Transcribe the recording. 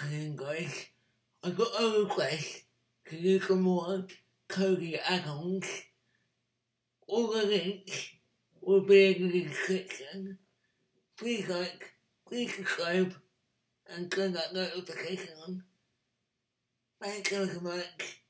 afternoon, guys. I got a request. to do some more Kodi add-ons? All the links will be in the description. Please like, please subscribe, and turn that notification on. Thank you so much.